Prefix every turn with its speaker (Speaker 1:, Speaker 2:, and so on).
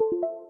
Speaker 1: you